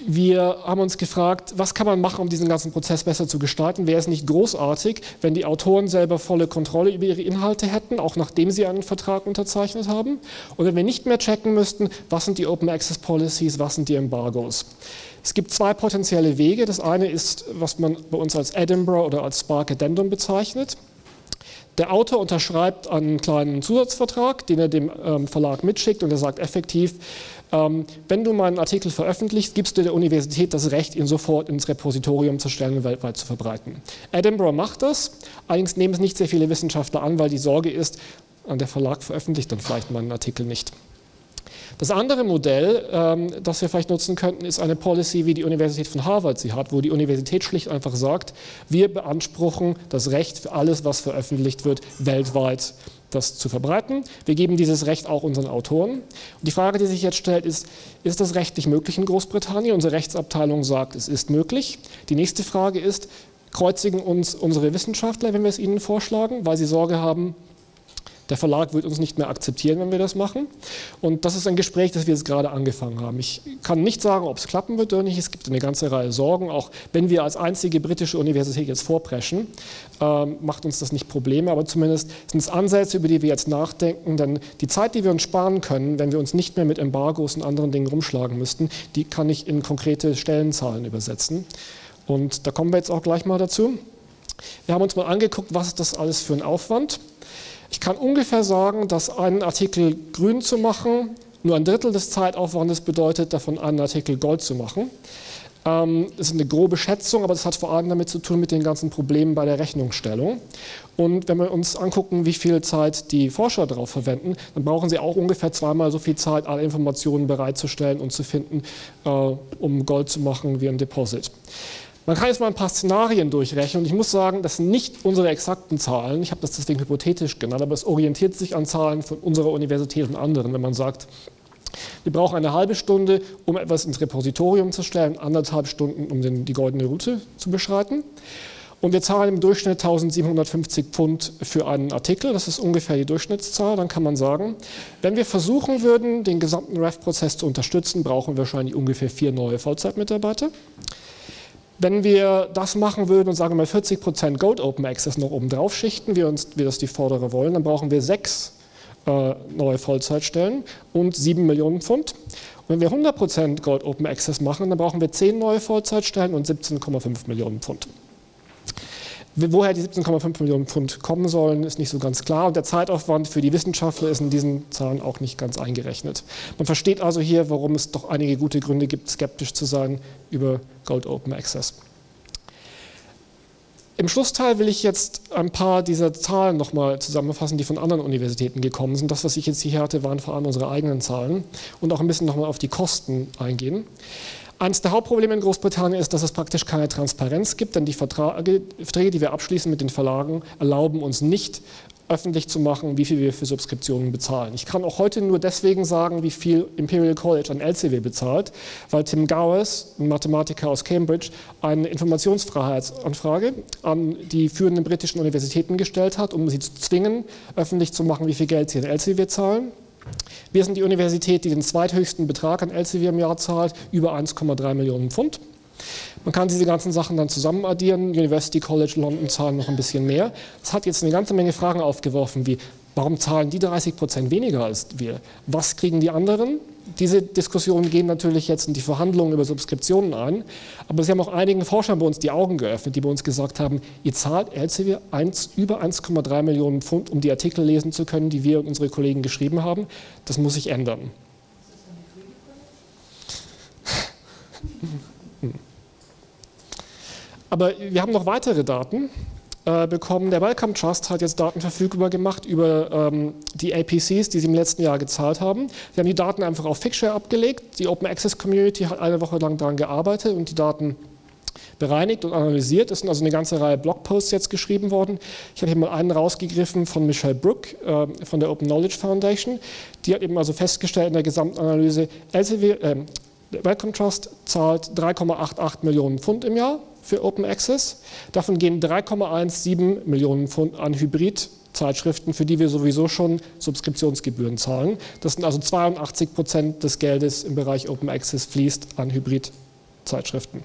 wir haben uns gefragt, was kann man machen, um diesen ganzen Prozess besser zu gestalten? Wäre es nicht großartig, wenn die Autoren selber volle Kontrolle über ihre Inhalte hätten, auch nachdem sie einen Vertrag unterzeichnet haben? Und wenn wir nicht mehr checken müssten, was sind die Open Access Policies, was sind die Embargos? Es gibt zwei potenzielle Wege. Das eine ist, was man bei uns als Edinburgh oder als Spark Addendum bezeichnet. Der Autor unterschreibt einen kleinen Zusatzvertrag, den er dem ähm, Verlag mitschickt und er sagt effektiv, wenn du meinen Artikel veröffentlichst, gibst du der Universität das Recht, ihn sofort ins Repositorium zu stellen und weltweit zu verbreiten. Edinburgh macht das, allerdings nehmen es nicht sehr viele Wissenschaftler an, weil die Sorge ist, der Verlag veröffentlicht dann vielleicht meinen Artikel nicht. Das andere Modell, ähm, das wir vielleicht nutzen könnten, ist eine Policy, wie die Universität von Harvard sie hat, wo die Universität schlicht einfach sagt, wir beanspruchen das Recht für alles, was veröffentlicht wird, weltweit das zu verbreiten. Wir geben dieses Recht auch unseren Autoren. Und die Frage, die sich jetzt stellt, ist, ist das rechtlich möglich in Großbritannien? Unsere Rechtsabteilung sagt, es ist möglich. Die nächste Frage ist, kreuzigen uns unsere Wissenschaftler, wenn wir es ihnen vorschlagen, weil sie Sorge haben, der Verlag wird uns nicht mehr akzeptieren, wenn wir das machen. Und das ist ein Gespräch, das wir jetzt gerade angefangen haben. Ich kann nicht sagen, ob es klappen wird oder nicht. Es gibt eine ganze Reihe Sorgen. Auch wenn wir als einzige britische Universität jetzt vorpreschen, äh, macht uns das nicht Probleme. Aber zumindest sind es Ansätze, über die wir jetzt nachdenken. Denn die Zeit, die wir uns sparen können, wenn wir uns nicht mehr mit Embargos und anderen Dingen rumschlagen müssten, die kann ich in konkrete Stellenzahlen übersetzen. Und da kommen wir jetzt auch gleich mal dazu. Wir haben uns mal angeguckt, was ist das alles für ein Aufwand. Ich kann ungefähr sagen, dass einen Artikel grün zu machen nur ein Drittel des Zeitaufwandes bedeutet, davon einen Artikel Gold zu machen. Ähm, das ist eine grobe Schätzung, aber das hat vor allem damit zu tun mit den ganzen Problemen bei der Rechnungsstellung. Und wenn wir uns angucken, wie viel Zeit die Forscher darauf verwenden, dann brauchen sie auch ungefähr zweimal so viel Zeit, alle Informationen bereitzustellen und zu finden, äh, um Gold zu machen wie ein Deposit. Man kann jetzt mal ein paar Szenarien durchrechnen und ich muss sagen, das sind nicht unsere exakten Zahlen. Ich habe das deswegen hypothetisch genannt, aber es orientiert sich an Zahlen von unserer Universität und anderen, wenn man sagt, wir brauchen eine halbe Stunde, um etwas ins Repositorium zu stellen, anderthalb Stunden, um den, die goldene Route zu beschreiten. Und wir zahlen im Durchschnitt 1750 Pfund für einen Artikel. Das ist ungefähr die Durchschnittszahl. Dann kann man sagen, wenn wir versuchen würden, den gesamten REF-Prozess zu unterstützen, brauchen wir wahrscheinlich ungefähr vier neue Vollzeitmitarbeiter. Wenn wir das machen würden und sagen wir mal 40 Prozent Gold Open Access noch oben drauf schichten, wie, uns, wie das die Forderer wollen, dann brauchen wir sechs äh, neue Vollzeitstellen und sieben Millionen Pfund. Und wenn wir 100 Prozent Gold Open Access machen, dann brauchen wir zehn neue Vollzeitstellen und 17,5 Millionen Pfund. Woher die 17,5 Millionen Pfund kommen sollen, ist nicht so ganz klar. Und der Zeitaufwand für die Wissenschaftler ist in diesen Zahlen auch nicht ganz eingerechnet. Man versteht also hier, warum es doch einige gute Gründe gibt, skeptisch zu sein über Gold Open Access. Im Schlussteil will ich jetzt ein paar dieser Zahlen nochmal zusammenfassen, die von anderen Universitäten gekommen sind. Das, was ich jetzt hier hatte, waren vor allem unsere eigenen Zahlen und auch ein bisschen nochmal auf die Kosten eingehen. Eines der Hauptprobleme in Großbritannien ist, dass es praktisch keine Transparenz gibt, denn die Verträge, die wir abschließen mit den Verlagen, erlauben uns nicht, öffentlich zu machen, wie viel wir für Subskriptionen bezahlen. Ich kann auch heute nur deswegen sagen, wie viel Imperial College an LCW bezahlt, weil Tim Gowers, ein Mathematiker aus Cambridge, eine Informationsfreiheitsanfrage an die führenden britischen Universitäten gestellt hat, um sie zu zwingen, öffentlich zu machen, wie viel Geld sie an LCW zahlen. Wir sind die Universität, die den zweithöchsten Betrag an LCW im Jahr zahlt, über 1,3 Millionen Pfund. Man kann diese ganzen Sachen dann zusammen addieren. University College London zahlen noch ein bisschen mehr. Das hat jetzt eine ganze Menge Fragen aufgeworfen, wie warum zahlen die 30 Prozent weniger als wir? Was kriegen die anderen? Diese Diskussionen gehen natürlich jetzt in die Verhandlungen über Subskriptionen ein, aber sie haben auch einigen Forschern bei uns die Augen geöffnet, die bei uns gesagt haben, ihr zahlt Elsevier 1, über 1,3 Millionen Pfund, um die Artikel lesen zu können, die wir und unsere Kollegen geschrieben haben. Das muss sich ändern. Aber wir haben noch weitere Daten äh, bekommen. Der Wellcome Trust hat jetzt Daten verfügbar gemacht über ähm, die APCs, die sie im letzten Jahr gezahlt haben. Sie haben die Daten einfach auf Figshare abgelegt. Die Open Access Community hat eine Woche lang daran gearbeitet und die Daten bereinigt und analysiert. Es sind also eine ganze Reihe Blogposts jetzt geschrieben worden. Ich habe hier mal einen rausgegriffen von Michelle Brook äh, von der Open Knowledge Foundation. Die hat eben also festgestellt in der Gesamtanalyse, Elsevier, äh, der Wellcome Trust zahlt 3,88 Millionen Pfund im Jahr für Open Access. Davon gehen 3,17 Millionen Pfund an Hybrid-Zeitschriften, für die wir sowieso schon Subskriptionsgebühren zahlen. Das sind also 82 Prozent des Geldes im Bereich Open Access fließt an Hybrid-Zeitschriften.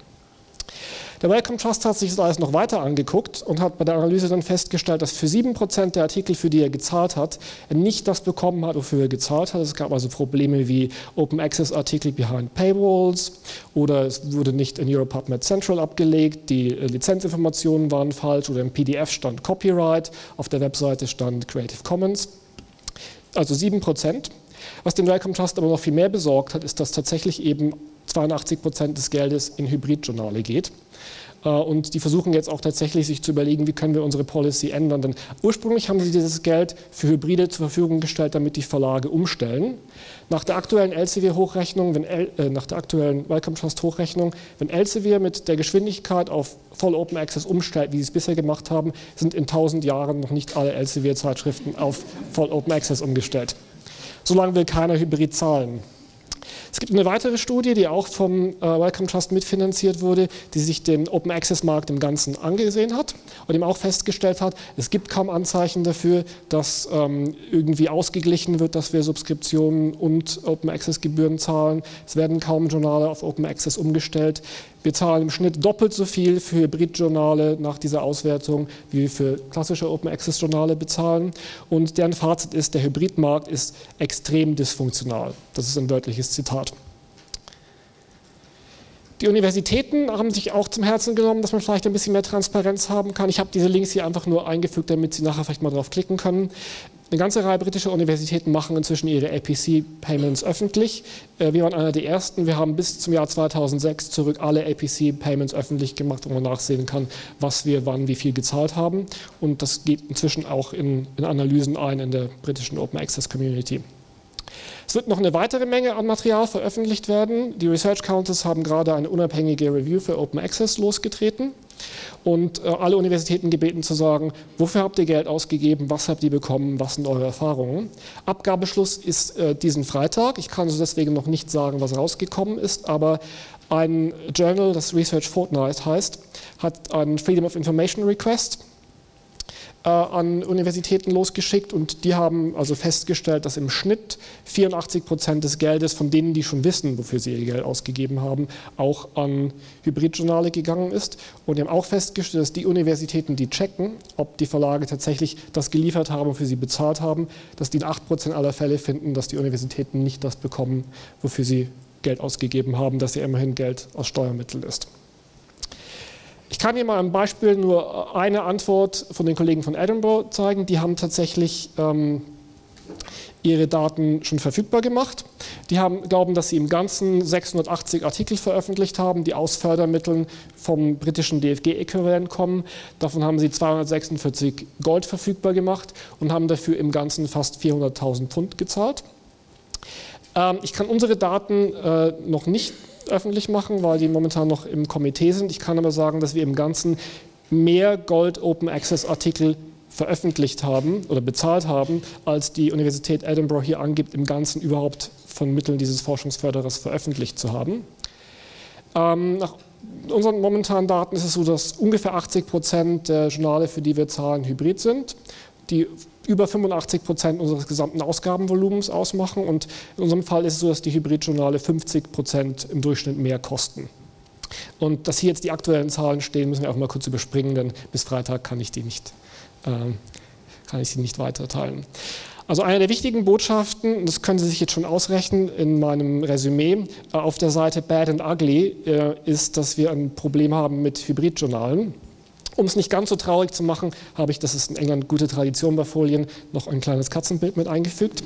Der Wellcome Trust hat sich das alles noch weiter angeguckt und hat bei der Analyse dann festgestellt, dass für 7% der Artikel, für die er gezahlt hat, er nicht das bekommen hat, wofür er gezahlt hat. Es gab also Probleme wie Open Access Artikel behind Paywalls oder es wurde nicht in EuroPubMed Central abgelegt, die äh, Lizenzinformationen waren falsch oder im PDF stand Copyright, auf der Webseite stand Creative Commons. Also 7%. Was dem Wellcome Trust aber noch viel mehr besorgt hat, ist, dass tatsächlich eben 82 des Geldes in Hybridjournale geht. Äh, und die versuchen jetzt auch tatsächlich sich zu überlegen, wie können wir unsere Policy ändern. Denn ursprünglich haben sie dieses Geld für Hybride zur Verfügung gestellt, damit die Verlage umstellen. Nach der aktuellen Elsevier-Hochrechnung, äh, nach der aktuellen Welcome Trust Hochrechnung, wenn Elsevier mit der Geschwindigkeit auf Voll Open Access umstellt, wie sie es bisher gemacht haben, sind in 1000 Jahren noch nicht alle Elsevier-Zeitschriften auf Voll Open Access umgestellt. Solange will keiner Hybrid zahlen. Es gibt eine weitere Studie, die auch vom äh, Wellcome Trust mitfinanziert wurde, die sich den Open Access Markt im Ganzen angesehen hat und eben auch festgestellt hat, es gibt kaum Anzeichen dafür, dass ähm, irgendwie ausgeglichen wird, dass wir Subskriptionen und Open Access Gebühren zahlen. Es werden kaum Journale auf Open Access umgestellt. Wir zahlen im Schnitt doppelt so viel für Hybrid-Journale nach dieser Auswertung, wie wir für klassische Open-Access-Journale bezahlen. Und deren Fazit ist, der Hybridmarkt ist extrem dysfunktional. Das ist ein wörtliches Zitat. Die Universitäten haben sich auch zum Herzen genommen, dass man vielleicht ein bisschen mehr Transparenz haben kann. Ich habe diese Links hier einfach nur eingefügt, damit Sie nachher vielleicht mal drauf klicken können. Eine ganze Reihe britischer Universitäten machen inzwischen ihre APC-Payments öffentlich. Äh, wir waren einer der ersten. Wir haben bis zum Jahr 2006 zurück alle APC-Payments öffentlich gemacht, wo man nachsehen kann, was wir wann wie viel gezahlt haben. Und das geht inzwischen auch in, in Analysen ein in der britischen Open Access Community. Es wird noch eine weitere Menge an Material veröffentlicht werden. Die Research Councils haben gerade eine unabhängige Review für Open Access losgetreten und äh, alle Universitäten gebeten zu sagen, wofür habt ihr Geld ausgegeben, was habt ihr bekommen, was sind eure Erfahrungen. Abgabeschluss ist äh, diesen Freitag. Ich kann also deswegen noch nicht sagen, was rausgekommen ist, aber ein Journal, das Research Fortnight heißt, hat einen Freedom of Information Request an Universitäten losgeschickt und die haben also festgestellt, dass im Schnitt 84 Prozent des Geldes von denen, die schon wissen, wofür sie ihr Geld ausgegeben haben, auch an Hybridjournale gegangen ist. Und die haben auch festgestellt, dass die Universitäten, die checken, ob die Verlage tatsächlich das geliefert haben, wofür sie bezahlt haben, dass die in 8 Prozent aller Fälle finden, dass die Universitäten nicht das bekommen, wofür sie Geld ausgegeben haben, dass ja immerhin Geld aus Steuermitteln ist. Ich kann hier mal ein Beispiel nur eine Antwort von den Kollegen von Edinburgh zeigen. Die haben tatsächlich ähm, ihre Daten schon verfügbar gemacht. Die haben, glauben, dass sie im Ganzen 680 Artikel veröffentlicht haben, die aus Fördermitteln vom britischen DFG-Äquivalent kommen. Davon haben sie 246 Gold verfügbar gemacht und haben dafür im Ganzen fast 400.000 Pfund gezahlt. Ähm, ich kann unsere Daten äh, noch nicht öffentlich machen, weil die momentan noch im Komitee sind. Ich kann aber sagen, dass wir im Ganzen mehr Gold Open Access Artikel veröffentlicht haben oder bezahlt haben, als die Universität Edinburgh hier angibt, im Ganzen überhaupt von Mitteln dieses Forschungsförderers veröffentlicht zu haben. Ähm, nach unseren momentanen Daten ist es so, dass ungefähr 80 Prozent der Journale, für die wir zahlen, hybrid sind, die über 85 Prozent unseres gesamten Ausgabenvolumens ausmachen. Und in unserem Fall ist es so, dass die Hybridjournale 50 Prozent im Durchschnitt mehr kosten. Und dass hier jetzt die aktuellen Zahlen stehen, müssen wir auch mal kurz überspringen, denn bis Freitag kann ich die nicht, äh, kann ich sie nicht weiter teilen. Also eine der wichtigen Botschaften, das können Sie sich jetzt schon ausrechnen in meinem Resümee, äh, auf der Seite Bad and Ugly äh, ist, dass wir ein Problem haben mit Hybridjournalen. Um es nicht ganz so traurig zu machen, habe ich, das ist in England gute Tradition bei Folien, noch ein kleines Katzenbild mit eingefügt.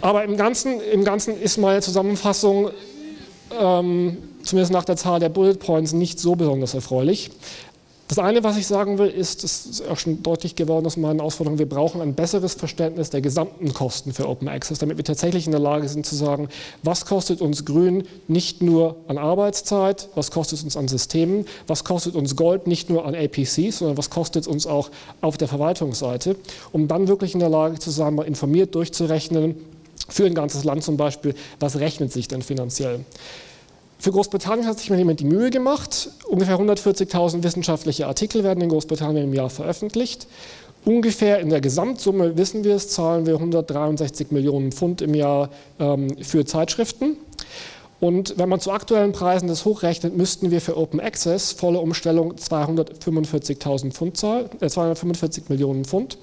Aber im Ganzen, im Ganzen ist meine Zusammenfassung, ähm, zumindest nach der Zahl der Bullet Points, nicht so besonders erfreulich. Das eine, was ich sagen will, ist, das ist auch schon deutlich geworden aus meinen Ausforderungen, wir brauchen ein besseres Verständnis der gesamten Kosten für Open Access, damit wir tatsächlich in der Lage sind zu sagen, was kostet uns Grün nicht nur an Arbeitszeit, was kostet es uns an Systemen, was kostet uns Gold nicht nur an APCs, sondern was kostet es uns auch auf der Verwaltungsseite, um dann wirklich in der Lage zu sein, mal informiert durchzurechnen, für ein ganzes Land zum Beispiel, was rechnet sich denn finanziell. Für Großbritannien hat sich mal jemand die Mühe gemacht. Ungefähr 140.000 wissenschaftliche Artikel werden in Großbritannien im Jahr veröffentlicht. Ungefähr in der Gesamtsumme, wissen wir es, zahlen wir 163 Millionen Pfund im Jahr ähm, für Zeitschriften. Und wenn man zu aktuellen Preisen das hochrechnet, müssten wir für Open Access volle Umstellung 245.000 Pfund zahlen, äh 245 Millionen Pfund.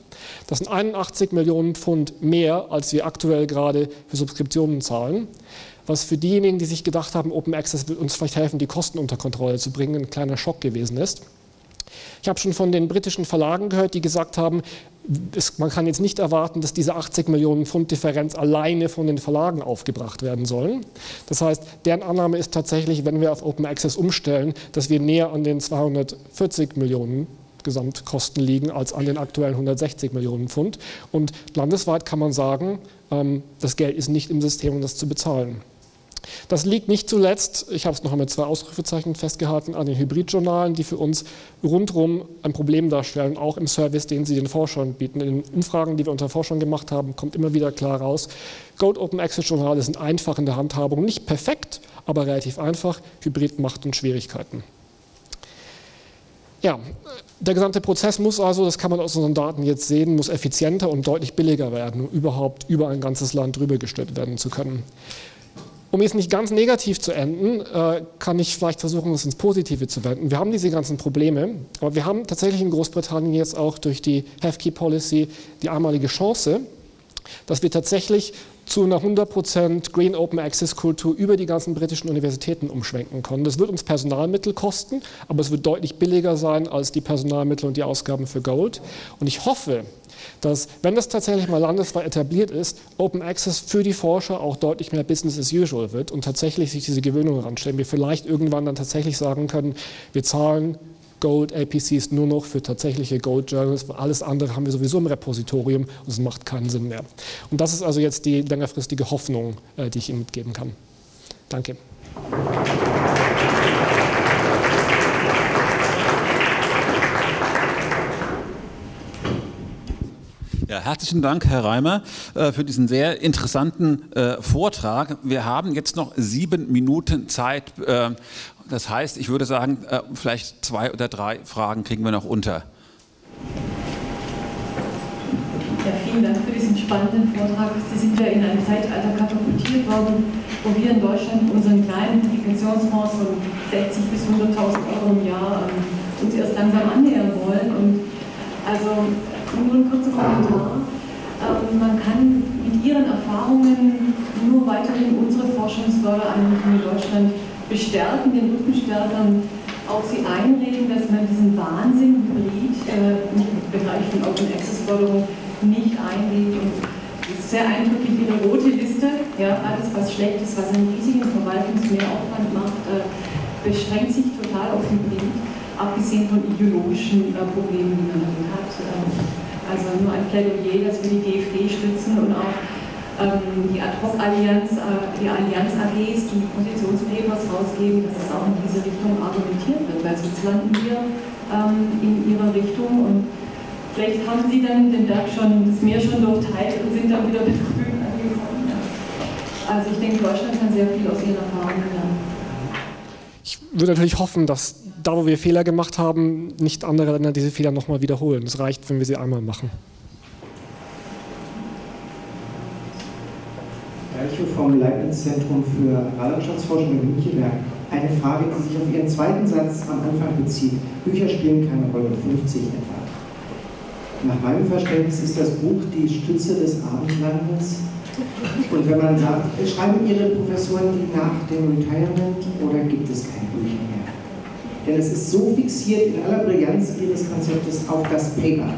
Das sind 81 Millionen Pfund mehr, als wir aktuell gerade für Subskriptionen zahlen was für diejenigen, die sich gedacht haben, Open Access wird uns vielleicht helfen, die Kosten unter Kontrolle zu bringen, ein kleiner Schock gewesen ist. Ich habe schon von den britischen Verlagen gehört, die gesagt haben, es, man kann jetzt nicht erwarten, dass diese 80 Millionen Pfund Differenz alleine von den Verlagen aufgebracht werden sollen. Das heißt, deren Annahme ist tatsächlich, wenn wir auf Open Access umstellen, dass wir näher an den 240 Millionen Gesamtkosten liegen als an den aktuellen 160 Millionen Pfund. Und landesweit kann man sagen, ähm, das Geld ist nicht im System, um das zu bezahlen. Das liegt nicht zuletzt, ich habe es noch mit zwei Ausrufezeichen festgehalten, an den Hybridjournalen, die für uns rundherum ein Problem darstellen, auch im Service, den sie den Forschern bieten. In den Umfragen, die wir unter Forschern gemacht haben, kommt immer wieder klar raus, Gold Open Access Journale sind einfach in der Handhabung, nicht perfekt, aber relativ einfach, Hybrid macht und Schwierigkeiten. Ja, der gesamte Prozess muss also, das kann man aus unseren Daten jetzt sehen, muss effizienter und deutlich billiger werden, um überhaupt über ein ganzes Land drüber gestellt werden zu können. Um jetzt nicht ganz negativ zu enden, äh, kann ich vielleicht versuchen, es ins Positive zu wenden. Wir haben diese ganzen Probleme, aber wir haben tatsächlich in Großbritannien jetzt auch durch die Have Policy die einmalige Chance, dass wir tatsächlich zu einer 100% Green Open Access Kultur über die ganzen britischen Universitäten umschwenken können. Das wird uns Personalmittel kosten, aber es wird deutlich billiger sein als die Personalmittel und die Ausgaben für Gold. Und ich hoffe, dass, wenn das tatsächlich mal landesweit etabliert ist, Open Access für die Forscher auch deutlich mehr Business as usual wird und tatsächlich sich diese Gewöhnung heranstellen. Wir vielleicht irgendwann dann tatsächlich sagen können, wir zahlen Gold APCs nur noch für tatsächliche Gold Journals, weil alles andere haben wir sowieso im Repositorium und es macht keinen Sinn mehr. Und das ist also jetzt die längerfristige Hoffnung, äh, die ich Ihnen mitgeben kann. Danke. Ja, herzlichen Dank, Herr Reimer, äh, für diesen sehr interessanten äh, Vortrag. Wir haben jetzt noch sieben Minuten Zeit. Äh, das heißt, ich würde sagen, vielleicht zwei oder drei Fragen kriegen wir noch unter. Ja, vielen Dank für diesen spannenden Vortrag. Sie sind ja in ein Zeitalter katapultiert worden, wo wir in Deutschland unseren kleinen Publikationsfonds von 60 bis 100.000 Euro im Jahr uns erst langsam annähern wollen. Und also nur ein kurzer Kommentar. Ähm, man kann mit Ihren Erfahrungen nur weiterhin unsere Forschungsfördereinrichtungen in Deutschland bestärken, den Rücken stärken, auch Sie einreden, dass man diesen Wahnsinn Hybrid äh, im Bereich von Open Access Förderung nicht eingeht. Und es ist sehr eindrücklich Ihre rote Liste. Ja, alles, was schlecht ist, was einen riesigen Verwaltungsmehraufwand macht, äh, beschränkt sich total auf Hybrid abgesehen von ideologischen äh, Problemen, die man damit hat. Also nur ein Plädoyer, dass wir die DFG stützen und auch ähm, die Ad-Hoc-Allianz, äh, die Allianz-AGs, die Positionspapers rausgeben, dass es auch in diese Richtung argumentiert wird, weil sonst landen wir ähm, in ihrer Richtung und Vielleicht haben Sie dann den Berg schon, das Meer schon durchteilt und sind dann wieder betrübt angekommen. Also ich denke, Deutschland kann sehr viel aus Ihren Erfahrungen lernen. Ich würde natürlich hoffen, dass da, wo wir Fehler gemacht haben, nicht andere Länder diese Fehler nochmal wiederholen. Es reicht, wenn wir sie einmal machen. Reicho vom Leibniz-Zentrum für Agrarlandschaftsforschung in Münchenberg. Eine Frage, die sich auf Ihren zweiten Satz am Anfang bezieht. Bücher spielen keine Rolle, 50 etwa. Nach meinem Verständnis ist das Buch die Stütze des Abendlandes. Und wenn man sagt, schreiben Ihre Professoren die nach dem Retirement oder gibt es keine Bücher? Denn es ist so fixiert in aller Brillanz Ihres Konzeptes auf das Paper.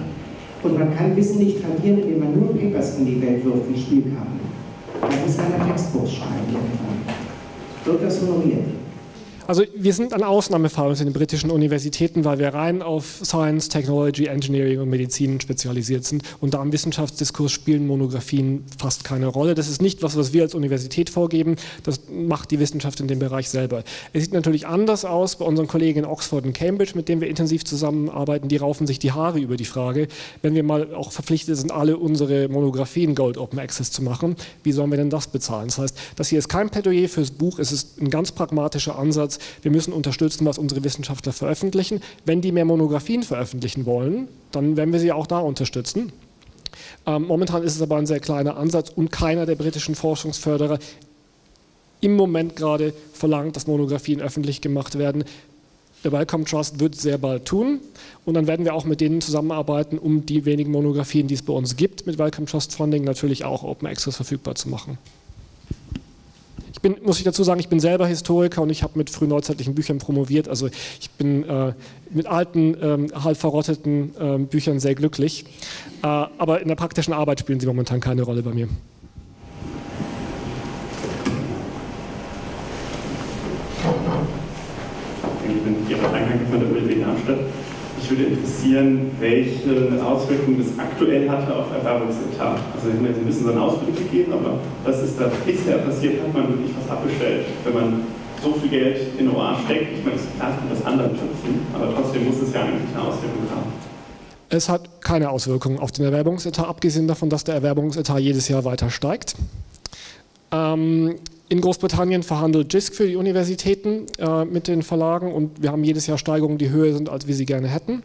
Und man kann Wissen nicht tradieren, indem man nur Papers in die Welt wirft wie Spielkarten. Man muss einen Textbuch schreiben irgendwann. Wird das honoriert? Also wir sind ein Ausnahmefall in den britischen Universitäten, weil wir rein auf Science, Technology, Engineering und Medizin spezialisiert sind und da im Wissenschaftsdiskurs spielen Monographien fast keine Rolle. Das ist nicht was, was wir als Universität vorgeben, das macht die Wissenschaft in dem Bereich selber. Es sieht natürlich anders aus bei unseren Kollegen in Oxford und Cambridge, mit denen wir intensiv zusammenarbeiten, die raufen sich die Haare über die Frage, wenn wir mal auch verpflichtet sind, alle unsere Monographien Gold Open Access zu machen, wie sollen wir denn das bezahlen? Das heißt, das hier ist kein Plädoyer fürs Buch, es ist ein ganz pragmatischer Ansatz, wir müssen unterstützen, was unsere Wissenschaftler veröffentlichen. Wenn die mehr Monographien veröffentlichen wollen, dann werden wir sie auch da unterstützen. Ähm, momentan ist es aber ein sehr kleiner Ansatz und keiner der britischen Forschungsförderer im Moment gerade verlangt, dass Monographien öffentlich gemacht werden. Der Wellcome Trust wird sehr bald tun und dann werden wir auch mit denen zusammenarbeiten, um die wenigen Monographien, die es bei uns gibt, mit Wellcome Trust Funding natürlich auch Open Access verfügbar zu machen. Ich bin, muss ich dazu sagen, ich bin selber Historiker und ich habe mit frühneuzeitlichen Büchern promoviert. Also ich bin äh, mit alten, ähm, halb verrotteten äh, Büchern sehr glücklich. Äh, aber in der praktischen Arbeit spielen sie momentan keine Rolle bei mir. Ich bin Gerhard Eingang von der Uni Darmstadt würde interessieren, welche Auswirkungen das aktuell hatte auf Erwerbungsetat. Also Sie haben jetzt ein bisschen so einen Ausblick gegeben, aber was ist da bisher passiert? Hat man wirklich was abgestellt, wenn man so viel Geld in OA steckt? Ich meine, das ist klar, aus anderen Töpfen, aber trotzdem muss es ja eigentlich eine Auswirkung haben. Es hat keine Auswirkungen auf den Erwerbungsetat, abgesehen davon, dass der Erwerbungsetat jedes Jahr weiter steigt. Ähm, in Großbritannien verhandelt JISC für die Universitäten äh, mit den Verlagen und wir haben jedes Jahr Steigerungen, die höher sind, als wir sie gerne hätten.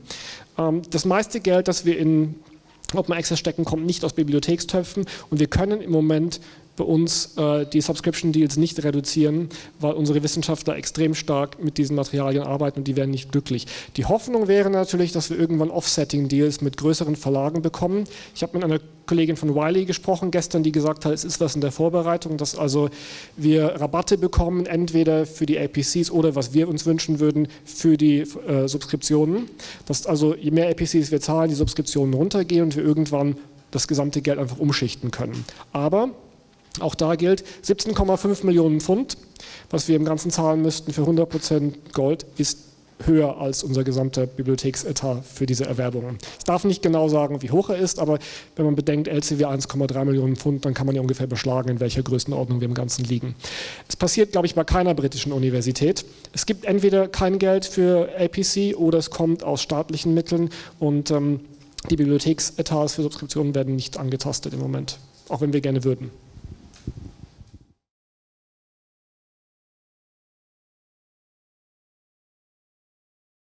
Ähm, das meiste Geld, das wir in Open Access stecken, kommt nicht aus Bibliothekstöpfen und wir können im Moment bei uns äh, die Subscription Deals nicht reduzieren, weil unsere Wissenschaftler extrem stark mit diesen Materialien arbeiten und die werden nicht glücklich. Die Hoffnung wäre natürlich, dass wir irgendwann Offsetting Deals mit größeren Verlagen bekommen. Ich habe mit einer Kollegin von Wiley gesprochen gestern, die gesagt hat, es ist was in der Vorbereitung, dass also wir Rabatte bekommen, entweder für die APCs oder was wir uns wünschen würden, für die äh, Subskriptionen. Dass also je mehr APCs wir zahlen, die Subskriptionen runtergehen und wir irgendwann das gesamte Geld einfach umschichten können. Aber auch da gilt 17,5 Millionen Pfund, was wir im Ganzen zahlen müssten für 100% Gold, ist höher als unser gesamter Bibliotheksetat für diese Erwerbungen. Ich darf nicht genau sagen, wie hoch er ist, aber wenn man bedenkt, LCW 1,3 Millionen Pfund, dann kann man ja ungefähr beschlagen, in welcher Größenordnung wir im Ganzen liegen. Es passiert, glaube ich, bei keiner britischen Universität. Es gibt entweder kein Geld für APC oder es kommt aus staatlichen Mitteln und ähm, die Bibliotheksetats für Subskriptionen werden nicht angetastet im Moment, auch wenn wir gerne würden.